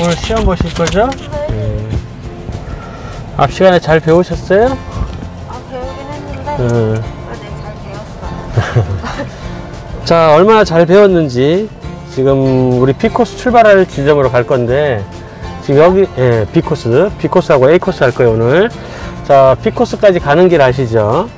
오늘 시험 보실 거죠? 네. 앞 시간에 잘 배우셨어요? 아 배우긴 했는데 음. 아, 네, 잘 배웠어요. 자, 얼마나 잘 배웠는지 지금 우리 B코스 출발할 지점으로 갈 건데 지금 여기 예, B코스, B코스하고 A코스 할 거예요 오늘. 자, B코스까지 가는 길 아시죠?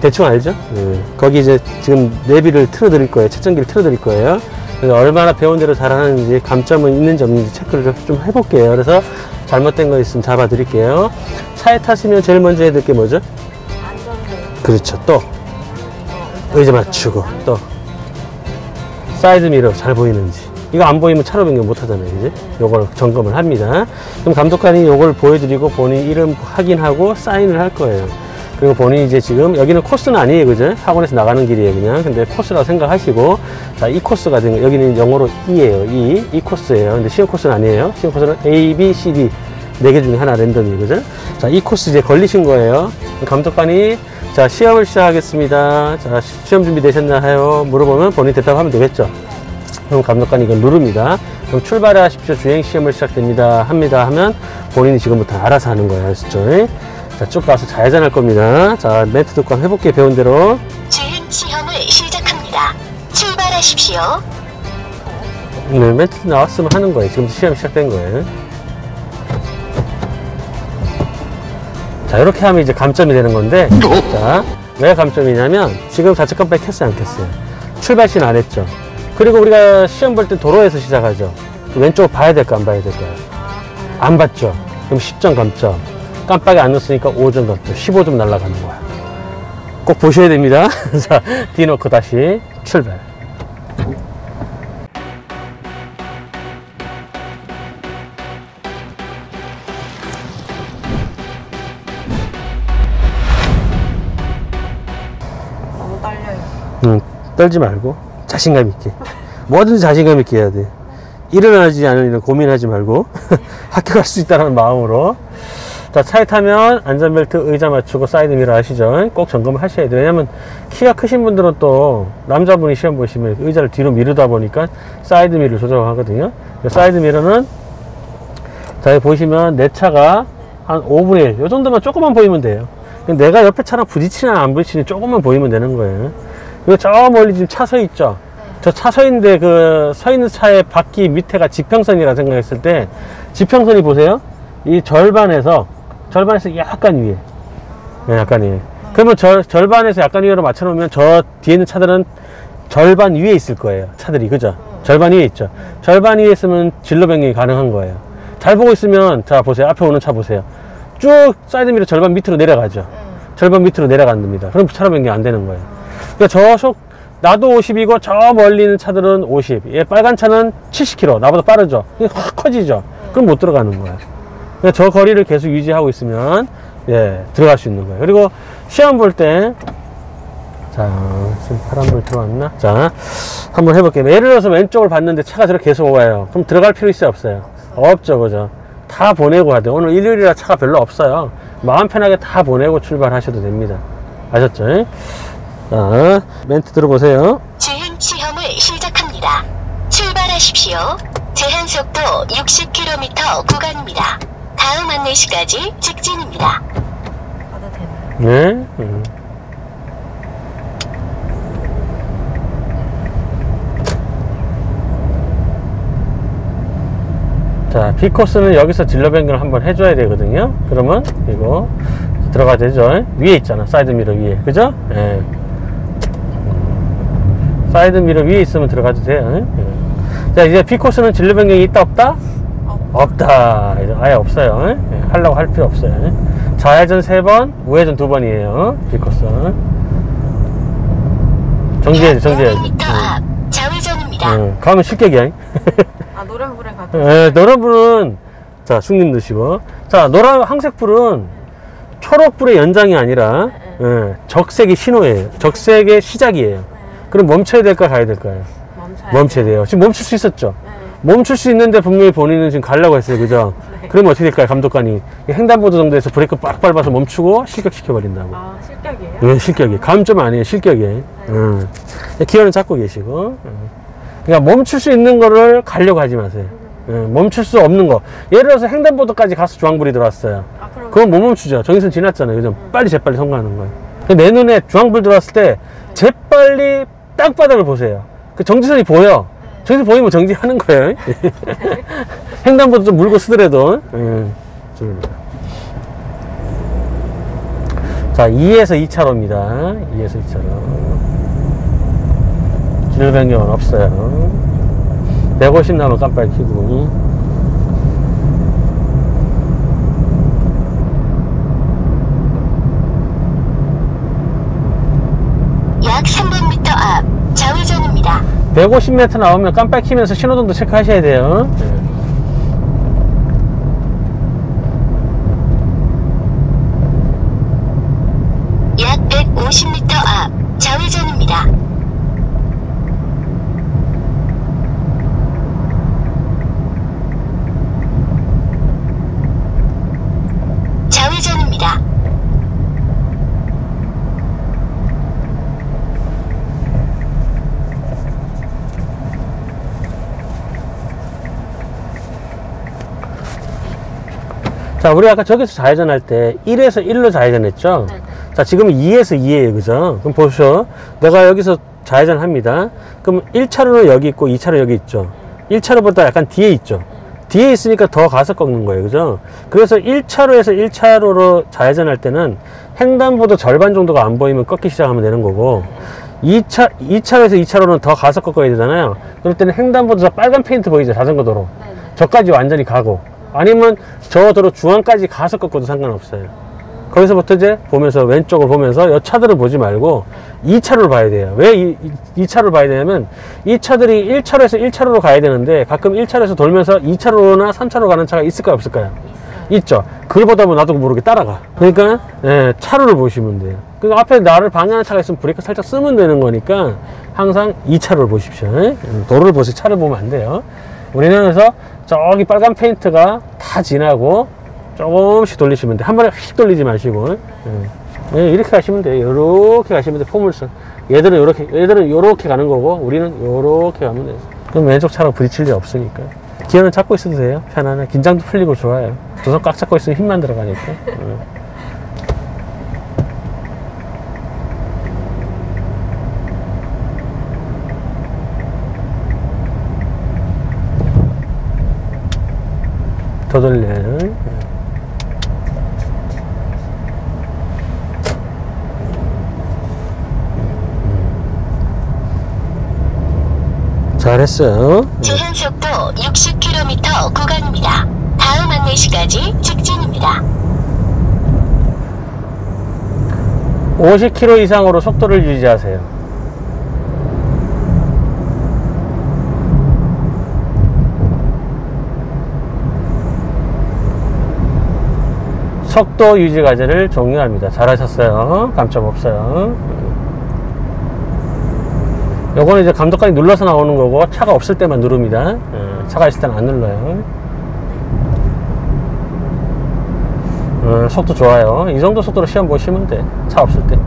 대충 알죠? 예. 거기 이제 지금 내비를 틀어 드릴 거예요. 측정기를 틀어 드릴 거예요. 그래서 얼마나 배운 대로 잘하는지 감점은 있는지 없는지 체크를 좀 해볼게요. 그래서 잘못된 거 있으면 잡아 드릴게요. 차에 타시면 제일 먼저 해야 될 게 뭐죠? 그렇죠. 또 어, 의자 맞추고 또 사이드 미러 잘 보이는지 이거 안 보이면 차로 변경 못 하잖아요 이제 요걸 점검을 합니다 그럼 감독관이 요걸 보여드리고 본인 이름 확인하고 사인을 할 거예요 그리고 본인이 이제 지금 여기는 코스는 아니에요 그죠? 학원에서 나가는 길이에요 그냥. 근데 코스라고 생각하시고. 자 이 코스가 된 거, 여기는 영어로 E예요 E, 이 코스예요. 근데 시험 코스는 아니에요. 시험 코스는 A, B, C, D. 네 개 중에 하나 랜덤이에요 그죠? 자이 코스 이제 걸리신 거예요. 감독관이 자 시험을 시작하겠습니다. 자 시- 시험 준비 되셨나요? 물어보면 본인 대답하면 되겠죠. 그럼 감독관이 이걸 누릅니다. 그럼 출발하십시오. 주행 시험을 시작됩니다. 합니다 하면 본인이 지금부터 알아서 하는 거예요 아시죠 자 쭉 가서 좌회전할 겁니다. 자 멘트 듣고 해볼게요 배운 대로. 주행 시험을 시작합니다. 출발하십시오. 네, 멘트 나왔으면 하는 거예요. 지금 시험 시작된 거예요. 자 이렇게 하면 이제 감점이 되는 건데 자 왜 감점이냐면 지금 좌측 깜빡이 켰어요 안 켰어요? 출발 시는 안 했죠. 그리고 우리가 시험 볼 때 도로에서 시작하죠. 왼쪽 봐야 될까 안 봐야 될까요? 안 봤죠. 그럼 10점 감점 깜빡이 안 넣었으니까 5점 감점 15점 날아가는 거야. 꼭 보셔야 됩니다. 자 뒤놓고 다시 출발. 너무 떨려요. 응, 떨지 말고 자신감 있게. 뭐든지 자신감 있게 해야 돼. 일어나지 일은 고민하지 말고 합격할 수 있다는 마음으로 자 차에 타면 안전벨트 의자 맞추고 사이드 미러 아시죠. 꼭 점검을 하셔야 돼요. 왜냐면 키가 크신 분들은 또 남자분이 시험 보시면 의자를 뒤로 미루다 보니까 사이드 미러를 조정하거든요. 그 사이드 미러는 자 여기 보시면 내 차가 한 5분의 1 요 정도만 조금만 보이면 돼요. 내가 옆에 차랑 부딪히나 안 부딪히나 조금만 보이면 되는 거예요. 이거 저 멀리 지금 차 서 있죠? 저 차서 있는데 그 서 있는 차의 바퀴 밑에가 지평선이라 생각했을 때 지평선이 보세요. 이 절반에서 절반에서 약간 위에. 네, 약간 위에. 그러면 절, 절반에서 약간 위로 맞춰 놓으면 저 뒤에 있는 차들은 절반 위에 있을 거예요 차들이. 그죠? 절반 위에 있죠. 절반 위에 있으면 진로 변경이 가능한 거예요. 잘 보고 있으면 자 보세요. 앞에 오는 차 보세요. 쭉 사이드 미러 절반 밑으로 내려가죠. 절반 밑으로 내려간답니다. 그럼 차로 변경 안 되는 거예요. 그러니까 저속 나도 50이고 저 멀리 있는 차들은 50. 얘 빨간 차는 70km. 나보다 빠르죠. 확 커지죠. 그럼 못 들어가는 거예요. 저 거리를 계속 유지하고 있으면 예 들어갈 수 있는 거예요. 그리고 시험 볼 때 자, 지금 파란불 들어왔나? 자, 한번 해볼게요. 예를 들어서 왼쪽을 봤는데 차가 저렇게 계속 와요. 그럼 들어갈 필요 있어요? 없어요? 없죠, 그죠? 다 보내고 가야 돼요. 오늘 일요일이라 차가 별로 없어요. 마음 편하게 다 보내고 출발하셔도 됩니다. 아셨죠? 예? 자, 멘트 들어보세요. 주행 시험을 시작합니다. 출발하십시오. 제한 속도 60km 구간입니다. 다음 안내시까지 직진입니다. 가도 되나요? 네. 음. 자, B 코스는 여기서 진로 변경을 한번 해줘야 되거든요. 그러면 이거 들어가야 되죠. 위에 있잖아. 사이드 미러 위에. 그죠? 예. 음. 사이드 미러 위에 있으면 들어가도 돼요. 예. 자, 이제 B 코스는 진로 변경이 있다 없다? 어, 없다. 이제 아예 없어요. 예? 하려고 할 필요 없어요. 예? 좌회전 세 번, 우회전 두 번이에요. B코스. 정지해야지, 정지해야지. 500m 앞 좌회전입니다. 응. 응. 가면 실격이야. 아 노란불에 가도 예, 노란불은, 자, 숙림 드시고. 자, 노란, 항색불은 초록불의 연장이 아니라, 예, 적색의 신호예요. 적색의 시작이에요. 그럼 멈춰야 될까, 가야 될까요? 멈춰야 멈춰야 돼요. 지금 멈출 수 있었죠? 네. 멈출 수 있는데 분명히 본인은 지금 가려고 했어요. 그죠? 네. 그러면 어떻게 될까요? 감독관이 이 횡단보도 정도에서 브레이크 빡 밟아서 멈추고 실격시켜버린다고. 아 실격이에요? 예, 실격이. 감점 아니에요. 실격이에요. 음. 기어는 잡고 계시고. 음. 그러니까 멈출 수 있는 거를 가려고 하지 마세요. 예, 멈출 수 없는 거. 예를 들어서 횡단보도까지 가서 주황불이 들어왔어요. 아 그럼 그건 못 멈추죠. 정의선 지났잖아요. 그죠? 빨리 재빨리 통과하는 거예요. 내 눈에 주황불 들어왔을 때 재빨리 땅바닥을 보세요. 그 정지선이 보여. 정지선 보이면 정지하는 거예요. 횡단보도 좀 물고 쓰더라도. 예. 자, 2에서 2차로입니다. 2에서 2차로. 길 변경은 없어요. 150 나면 깜빡이 켜고. 약 300m 앞 좌회전입니다. 150m 나오면 깜빡 키면서 신호등도 체크하셔야 돼요. 약 150m 앞 좌회전입니다. 좌회전입니다. 자, 우리 아까 저기서 좌회전할 때 1에서 1로 좌회전했죠? 네네. 자, 지금은 2에서 2에요, 그죠? 그럼 보시오. 내가 여기서 좌회전합니다. 그럼 1차로는 여기 있고 2차로 여기 있죠? 1차로보다 약간 뒤에 있죠? 뒤에 있으니까 더 가서 꺾는 거예요, 그죠? 그래서 1차로에서 1차로로 좌회전할 때는 횡단보도 절반 정도가 안 보이면 꺾기 시작하면 되는 거고, 2차, 2차로에서 2차로는 더 가서 꺾어야 되잖아요. 그럴 때는 횡단보도 저 빨간 페인트 보이죠? 자전거 도로. 네네. 저까지 완전히 가고 아니면 저 도로 중앙까지 가서 꺾어도 상관없어요. 거기서부터 이제 보면서 왼쪽을 보면서 여 차들을 보지 말고 2차로를 봐야 돼요. 왜 이, 이, 2차로를 봐야 되냐면 이 차들이 1차로에서 1차로로 가야 되는데 가끔 1차로에서 돌면서 2차로나 3차로 가는 차가 있을까요 없을까요 있죠. 그걸 보다 보면 나도 모르게 따라가. 그러니까 예, 차로를 보시면 돼요. 그 앞에 나를 방해하는 차가 있으면 브레이크 살짝 쓰면 되는 거니까 항상 2차로를 보십시오. 예? 도로를 보세요. 차를 보면 안 돼요. 우리는 그래서 저기 빨간 페인트가 다 지나고 조금씩 돌리시면 돼. 한 번에 휙 돌리지 마시고. 예. 예, 이렇게 가시면 돼요. 이렇게 가시면 돼. 포물선. 얘들은 이렇게, 얘들은 이렇게 가는 거고, 우리는 이렇게 가면 돼요. 그럼 왼쪽 차랑 부딪힐 일 없으니까. 기어는 잡고 있어도 돼요. 편안해. 긴장도 풀리고 좋아요. 두 손 꽉 잡고 있으면 힘만 들어가니까. 예. 더 돌려요. 잘했어요. 제한 속도 60km 구간입니다. 다음 안내시까지 직진입니다. 50km 이상으로 속도를 유지하세요. 속도 유지 과제를 종료합니다. 잘하셨어요. 감점 없어요. 요거는 이제 감독관이 눌러서 나오는 거고 차가 없을 때만 누릅니다. 예, 차가 있을 때는 안 눌러요. 어, 속도 좋아요. 이 정도 속도로 시험 보시면 돼. 차 없을 때.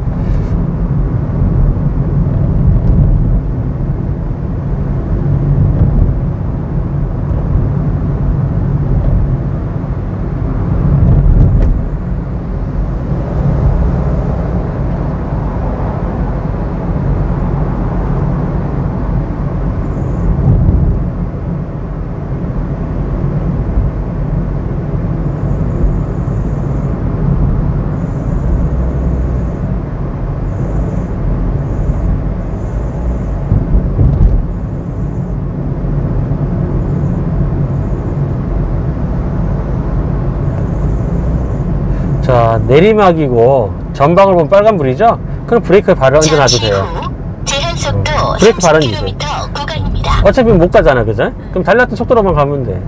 자, 내리막이고 전방을 보면 빨간불이죠? 그럼 브레이크에 발을 얹어 놔도 잠시 돼요. 후 제한 속도 어, 브레이크 30km 구간입니다. 어차피 못 가잖아, 그죠? 그럼 달렸던 속도로만 가면 돼.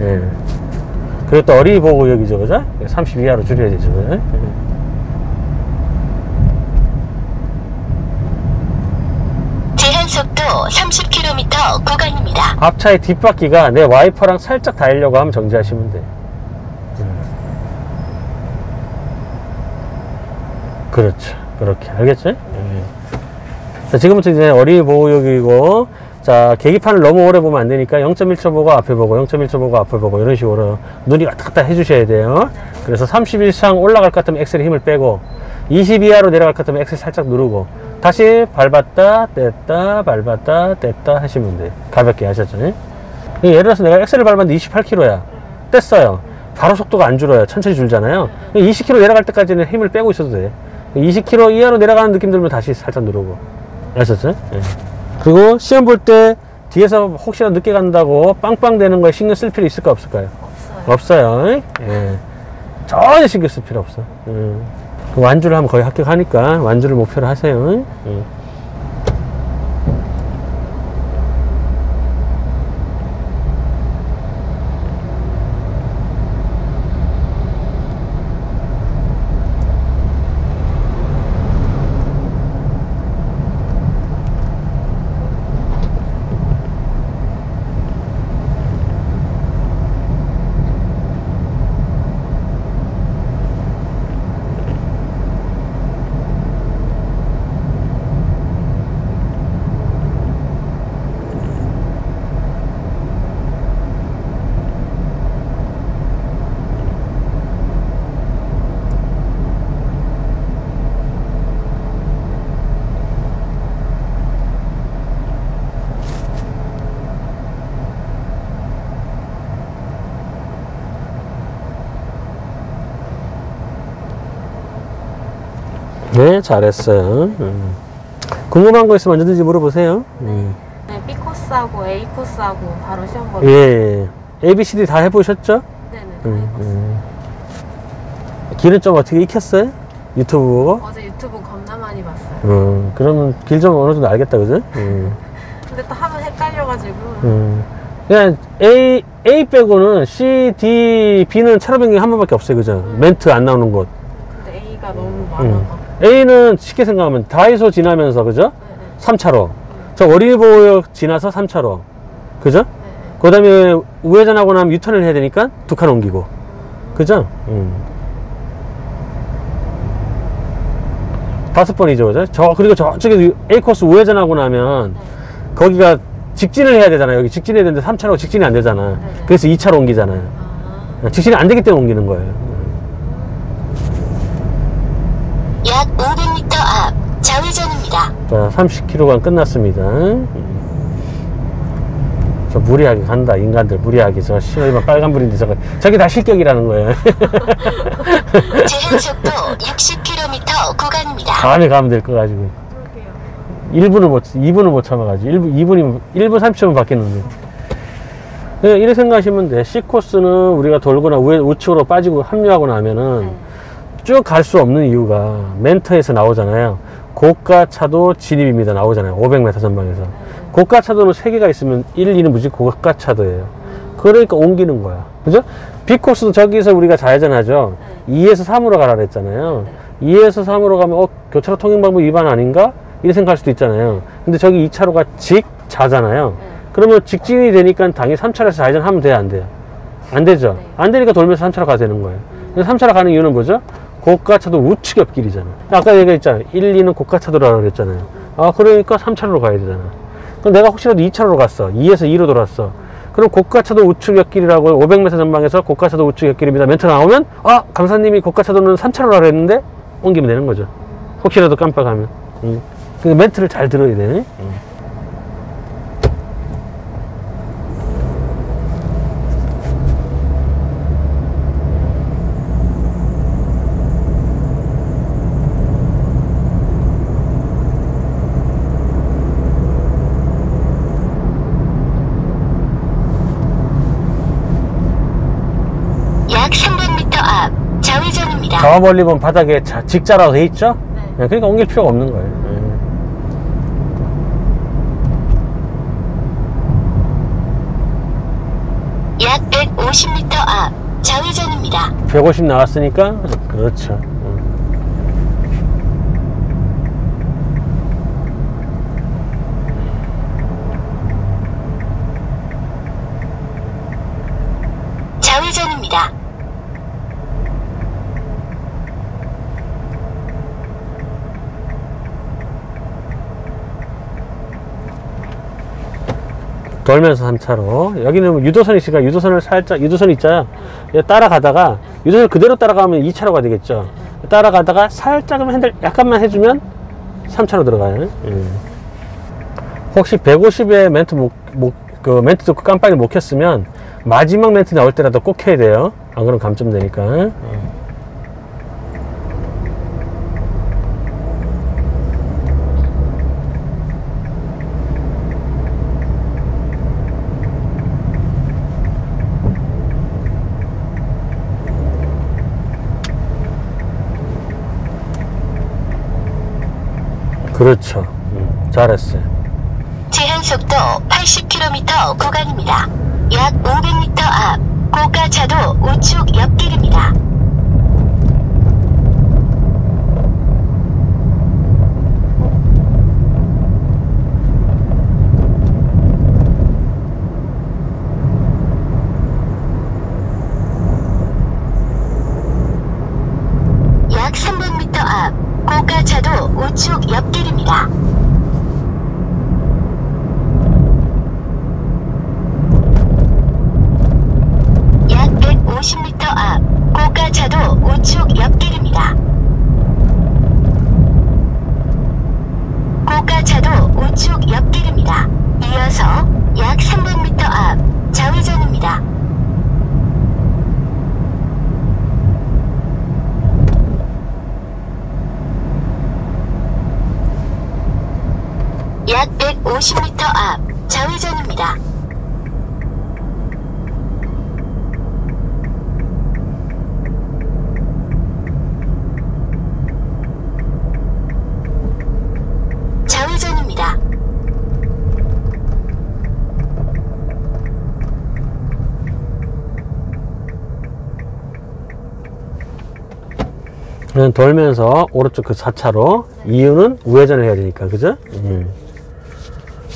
예. 그리고 또 어린이 보호구역이죠, 그죠? 30 이하로 줄여야 되죠, 그죠? 예. 속도 30km 구간입니다. 앞차의 뒷바퀴가 내 와이퍼랑 살짝 닿으려고 하면 정지하시면 돼. 음. 그렇죠. 그렇게. 알겠죠? 예. 자, 지금부터 이제 어린이 보호구역이고, 자, 계기판을 너무 오래 보면 안 되니까 0.1초 보고 앞에 보고 0.1초 보고 앞에 보고 이런 식으로 눈이 왔다 갔다 해주셔야 돼요. 그래서 30 이상 올라갈 것 같으면 엑셀에 힘을 빼고 20 이하로 내려갈 것 같으면 엑셀 살짝 누르고 다시 밟았다 뗐다 밟았다 뗐다 하시면 돼요. 가볍게 하셨죠? 예? 예를 들어서 내가 엑셀을 밟았는데 28km야. 뗐어요. 바로 속도가 안 줄어요. 천천히 줄잖아요. 20km 내려갈 때까지는 힘을 빼고 있어도 돼. 20km 이하로 내려가는 느낌 들면 다시 살짝 누르고. 아셨죠? 예. 그리고 시험 볼 때 뒤에서 혹시나 늦게 간다고 빵빵 되는 거에 신경 쓸 필요 있을까 없을까요? 없어요. 없어요. 예. 전혀 신경 쓸 필요 없어. 음. 그 완주를 하면 거의 합격하니까 완주를 목표로 하세요. 예. 네, 잘했어요. 음. 궁금한 거 있으면 언제든지 물어보세요. 음. 네, B 코스하고 A 코스하고 바로 시험 보러. 예, 예. A, B, C, D 다 해보셨죠? 네네. 다 음, 해봤어요. 음. 길은 좀 어떻게 익혔어요? 유튜브 보고? 어제 유튜브 겁나 많이 봤어요. 음, 그러면 길 좀 어느 정도 알겠다, 그죠? 음, 근데 또 하면 헷갈려가지고. 음. 그냥 A, A 빼고는 C, D, B는 차로 변경이 한 번밖에 없어요, 그죠? 멘트 안 나오는 곳. 근데 A가 너무 음. 많아서. A는 쉽게 생각하면 다이소 지나면서, 그죠? 네네. 3차로. 저 어린이보호역 지나서 3차로. 그죠? 그 다음에 우회전하고 나면 유턴을 해야 되니까 두 칸 옮기고. 그죠? 음. 다섯 번이죠, 그죠? 저, 그리고 저쪽에 A 코스 우회전하고 나면 네. 거기가 직진을 해야 되잖아요. 여기 직진해야 되는데 3차로 직진이 안 되잖아. 네네. 그래서 2차로 옮기잖아요. 아, 직진이 안 되기 때문에 옮기는 거예요. 약 500m 앞 좌회전입니다. 자, 30km간 끝났습니다. 음. 저 무리하게 간다, 인간들 무리하게. 저 신호위반 빨간불인데 저거, 저게 다 실격이라는 거예요. 제한 속도 60km 구간입니다. 다음에 가면 될 거 가지고. 그러게요. 1분을 못, 2분을 못 참아가지고. 1분, 2분이면, 1분 30초면 바뀌는데. 네, 이렇게 생각하시면 돼. C코스는 우리가 돌거나 우회, 우측으로 빠지고 합류하고 나면은 네. 쭉갈 수 없는 이유가 멘터에서 나오잖아요. 고가 차도 진입입니다. 나오잖아요. 500m 전방에서. 고가 차도는 3개가 있으면 1, 2는 무조건 고가 차도예요. 그러니까 옮기는 거야. 그죠? B코스도 저기서 우리가 좌회전하죠. 2에서 3으로 가라 그랬잖아요. 2에서 3으로 가면, 어, 교차로 통행 방법 위반 아닌가? 이렇게 생각할 수도 있잖아요. 근데 저기 2차로가 직자잖아요. 네. 그러면 직진이 되니까 당연히 3차로에서 좌회전하면 돼요, 안 돼요? 안 되죠? 네. 안 되니까 돌면서 3차로 가야 되는 거예요. 근데 3차로 가는 이유는 뭐죠? 고가차도 우측 옆길이잖아. 아까 얘기했잖아요. 1, 2는 고가차도라고 그랬잖아요. 아, 그러니까 3차로로 가야 되잖아. 그럼 내가 혹시라도 2차로로 갔어. 2에서 2로 돌았어. 그럼 고가차도 우측 옆길이라고 500m 전방에서 고가차도 우측 옆길입니다. 멘트 나오면 아 강사님이 고가차도는 3차로라 그랬는데 옮기면 되는 거죠. 혹시라도 깜빡하면. 음. 그 멘트를 잘 들어야 돼. 음. 약 300m 앞 좌회전입니다. 저 멀리 보면 바닥에 자- 직자라고 돼 있죠? 네. 네, 그러니까 옮길 필요가 없는 거예요. 네. 약 150m 앞 좌회전입니다. 150 나왔으니까 그렇죠. 음. 좌회전입니다. 돌면서 3차로. 여기는 유도선이 있으니까 유도선을 살짝 유도선 있잖아요 얘 따라가다가 유도선 그대로 따라가면 2차로가 되겠죠. 따라가다가 살짝만 핸들 약간만 해주면 3차로 들어가요. 예. 혹시 150에 멘트 못, 못, 그 멘트 듣고 깜빡이 못 켰으면 마지막 멘트 나올 때라도 꼭 켜야 돼요. 안 그러면 감점 되니까 그렇죠 음, 잘했어요 제한 속도 80km 구간입니다. 약 500m 앞 고가 차도 우측 옆길입니다. 50m 앞 좌회전입니다. 그냥 돌면서 오른쪽 그 4차로 이유는 우회전을 해야 되니까 그죠? 음.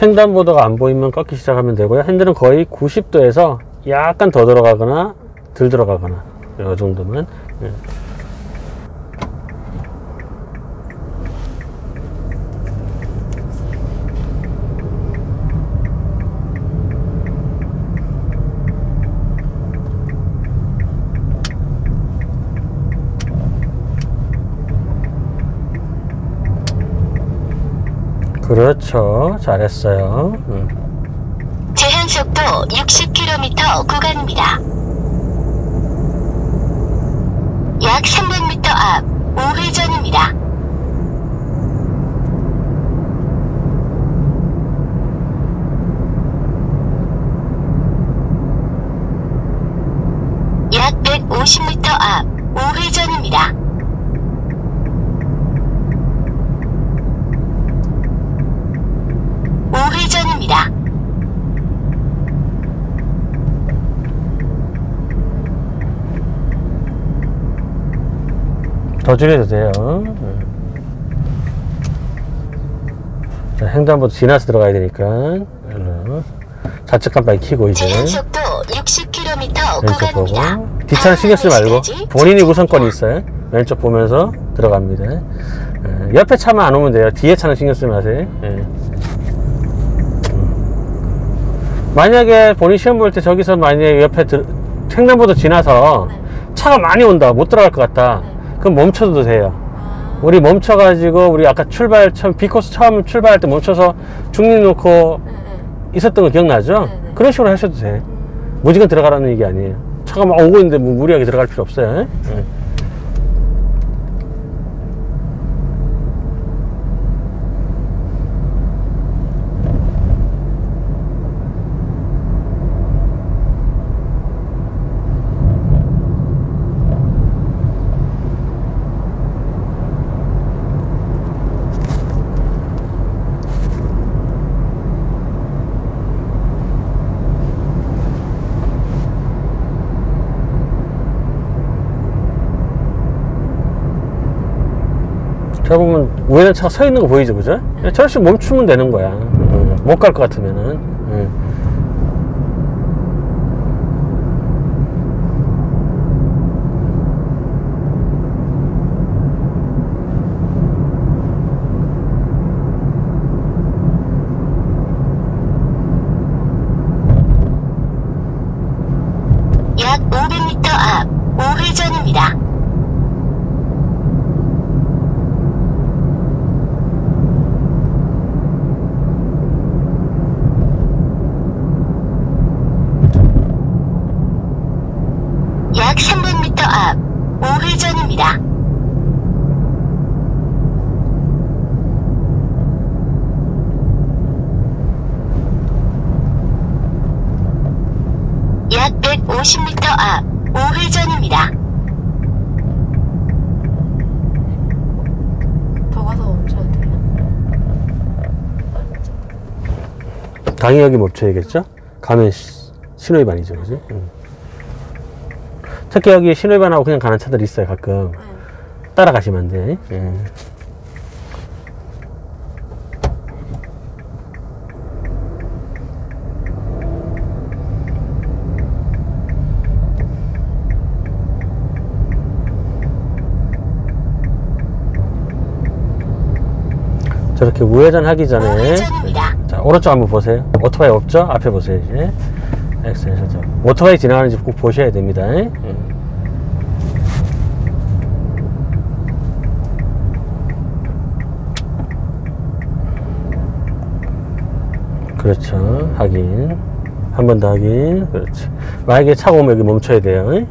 횡단보도가 안 보이면 꺾기 시작하면 되고요. 핸들은 거의 90도에서 약간 더 들어가거나 덜 들어가거나 이 정도만 그렇죠 잘했어요 음. 제한 속도 60km 구간입니다. 약 300m 앞 우회전입니다. 약 150m 앞. 우회전입니다. 더 줄여도 돼요 음. 자, 횡단보도 지나서 들어가야 되니까. 좌측 깜빡이 켜고 이제 속도 60km 왼쪽 보고. 뒷차는 신경 쓰지 말고 본인이 우선권이 있어요 왼쪽 보면서 들어갑니다 예, 옆에 차만 안 오면 돼요 뒤에 차는 신경 쓰지 마세요 예. 음. 만약에 본인 시험 볼 때 저기서 만약에 옆에 들, 횡단보도 지나서 네. 차가 많이 온다 못 들어갈 것 같다 네. 그럼 멈춰도 돼요 아, 우리 멈춰 가지고 우리 아까 출발 처음 비코스 처음 출발할 때 멈춰서 중립 놓고 네, 네. 있었던 거 기억나죠? 네, 네. 그런 식으로 하셔도 돼. 음, 무조건 들어가라는 얘기 아니에요. 차가 막 오고 있는데 뭐 무리하게 들어갈 필요 없어요. 예? 저 보면 우회전 차가 서 있는 거 보이죠, 그죠? 저렇게 멈추면 되는 거야. 못 갈 것 같으면은. 예. 약 500m 앞 우회전입니다. 약 300m 앞 우회전입니다. 약 150m 앞 우회전입니다. 더 가서 멈춰야 돼요. 여기 멈춰야겠죠? 가면 시- 신호위반이죠, 그지? 응. 특히 여기 신호위반하고 그냥 가는 차들이 있어요, 가끔. 네. 따라가시면 안 돼. 예. 저렇게 우회전 하기 전에. 자 오른쪽 한번 보세요. 오토바이 없죠? 앞에 보세요 이제. 저 오토바이 지나가는지 꼭 보셔야 됩니다. 예. 그렇죠. 확인 한 번 더 확인 그렇지. 만약에 차가 오면 여기 멈춰야 돼요. 예.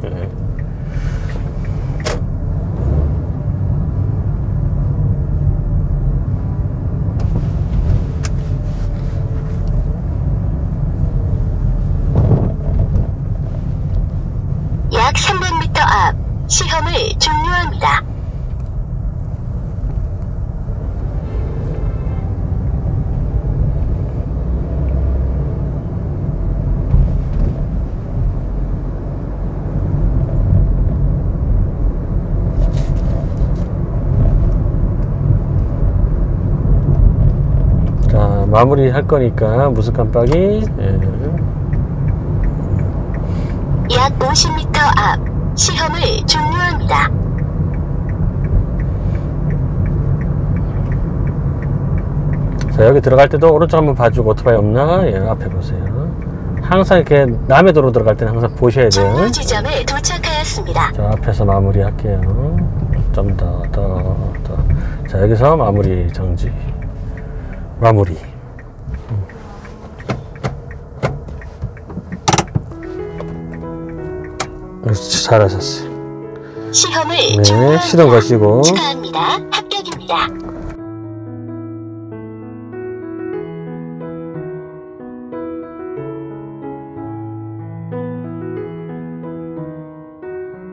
약 300m 앞 시험을 종료합니다. 자 마무리 할 거니까 무슨 깜빡이? 예. 약 50m 앞 시험을 종료합니다. 자 여기 들어갈 때도 오른쪽 한번 봐주고 오토바이 없나? 예, 앞에 보세요. 항상 이렇게 남의 도로 들어갈 때는 항상 보셔야 돼요. 종료 지점에 도착하였습니다. 자 앞에서 마무리 할게요. 좀 더 더 더 자 여기서 마무리 정지. 마무리 잘하셨어요 시험을 네. 시동 거시고 축하합니다. 합격입니다.